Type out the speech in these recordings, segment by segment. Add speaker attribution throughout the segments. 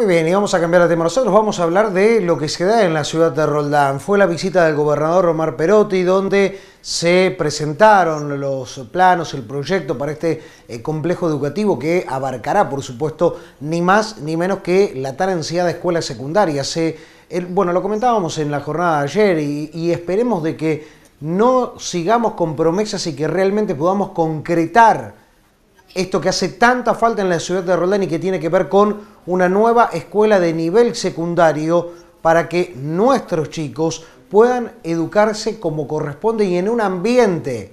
Speaker 1: Muy bien, y vamos a cambiar de tema. Nosotros vamos a hablar de lo que se da en la ciudad de Roldán. Fue la visita del gobernador Omar Perotti, donde se presentaron los planos, el proyecto para este eh, complejo educativo que abarcará, por supuesto, ni más ni menos que la tan ansiada escuela secundaria. Se, bueno, lo comentábamos en la jornada de ayer y, y esperemos de que no sigamos con promesas y que realmente podamos concretar esto que hace tanta falta en la ciudad de Roldán y que tiene que ver con una nueva escuela de nivel secundario para que nuestros chicos puedan educarse como corresponde y en un ambiente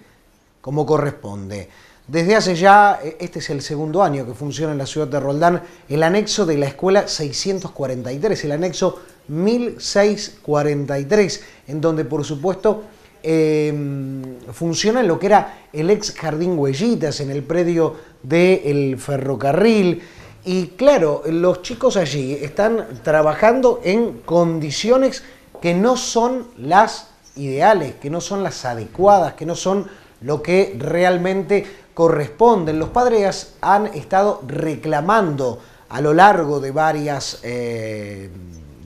Speaker 1: como corresponde. Desde hace ya, eh, este es el segundo año que funciona en la ciudad de Roldán, el anexo de la escuela 643, el anexo 1643, en donde por supuesto Em, funciona lo que era el ex Jardín Huellitas, en el predio del ferrocarril. Y claro, los chicos allí están trabajando en condiciones que no son las ideales, que no son las adecuadas, que no son lo que realmente corresponden. Los padres han estado reclamando a lo largo de varias, eh,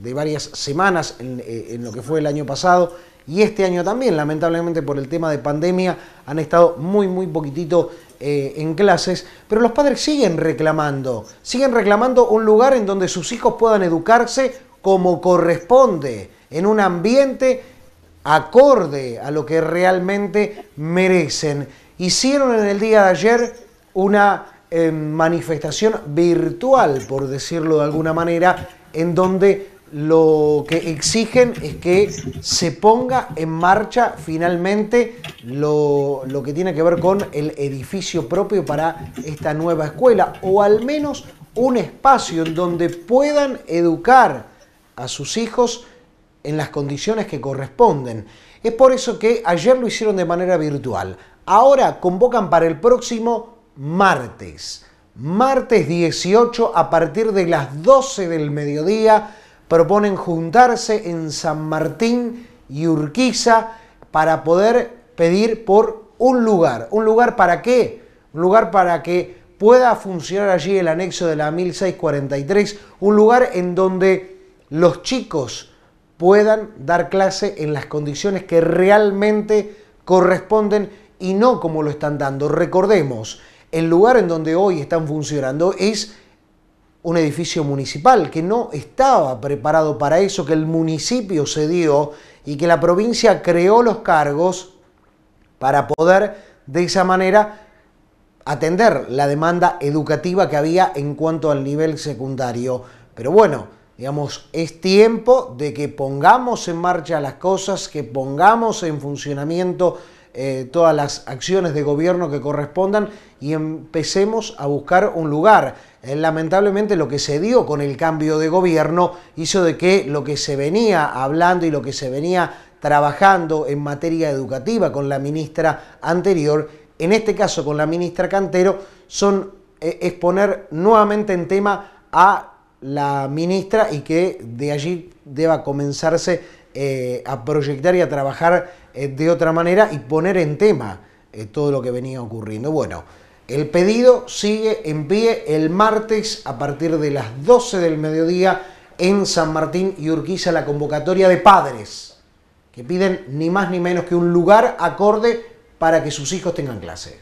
Speaker 1: de varias semanas en, en lo que fue el año pasado y este año también, lamentablemente por el tema de pandemia, han estado muy, muy poquitito eh, en clases, pero los padres siguen reclamando, siguen reclamando un lugar en donde sus hijos puedan educarse como corresponde, en un ambiente acorde a lo que realmente merecen. Hicieron en el día de ayer una eh, manifestación virtual, por decirlo de alguna manera, en donde lo que exigen es que se ponga en marcha finalmente lo, que tiene que ver con el edificio propio para esta nueva escuela, o al menos un espacio en donde puedan educar a sus hijos en las condiciones que corresponden. Es por eso que ayer lo hicieron de manera virtual. Ahora convocan para el próximo martes. Martes 18 a partir de las 12 del mediodía proponen juntarse en San Martín y Urquiza para poder pedir por un lugar. ¿Un lugar para qué? Un lugar para que pueda funcionar allí el anexo de la 1643, un lugar en donde los chicos puedan dar clase en las condiciones que realmente corresponden y no como lo están dando. Recordemos, el lugar en donde hoy están funcionando es un edificio municipal que no estaba preparado para eso, que el municipio se dio y que la provincia creó los cargos para poder de esa manera atender la demanda educativa que había en cuanto al nivel secundario. Pero bueno, digamos, es tiempo de que pongamos en marcha las cosas, que pongamos en funcionamiento eh, todas las acciones de gobierno que correspondan y empecemos a buscar un lugar. Eh, lamentablemente lo que se dio con el cambio de gobierno hizo de que lo que se venía hablando y lo que se venía trabajando en materia educativa con la ministra anterior, en este caso con la ministra Cantero, son eh, exponer nuevamente en tema a la ministra y que de allí deba comenzarse eh, a proyectar y a trabajar eh, de otra manera y poner en tema eh, todo lo que venía ocurriendo. Bueno, el pedido sigue en pie el martes a partir de las 12 del mediodía en San Martín y Urquiza la convocatoria de padres que piden ni más ni menos que un lugar acorde para que sus hijos tengan clase.